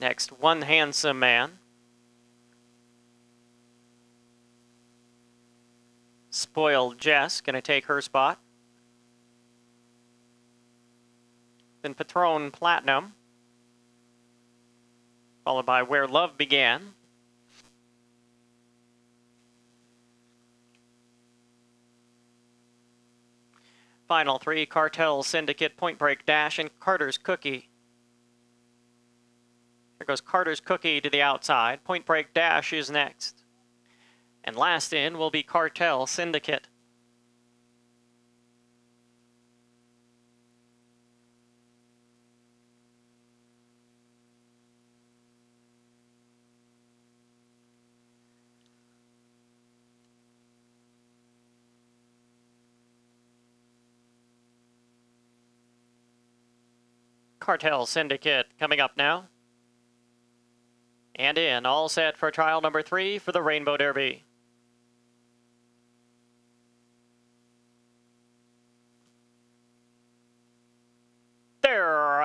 Next, One Handsome Man. Spoiled Jess to take her spot. Then Patron Platinum. Followed by Where Love Began. Final three Cartel Syndicate, Point Break Dash, and Carter's Cookie. Goes Carter's Cookie to the outside. Point Break Dash is next. And last in will be Cartel Syndicate. Cartel Syndicate coming up now. And in, all set for trial number three for the Rainbow Derby.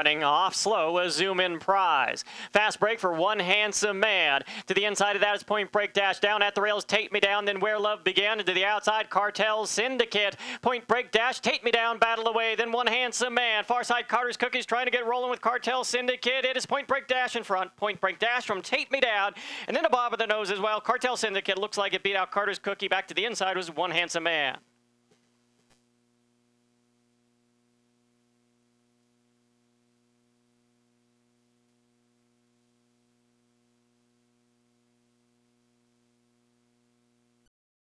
Running off slow a zoom in prize. Fast break for one handsome man. To the inside of that is point break dash down at the rails. Tyte Me Down, then where love began. And to the outside, cartel syndicate. Point break dash, Tyte Me Down, battle away. Then one handsome man. Far side Carter's cookies trying to get rolling with cartel syndicate. It is point break dash in front. Point break dash from Tyte Me Down. And then a bob of the nose as well. Cartel syndicate looks like it beat out Carter's cookie. Back to the inside was one handsome man.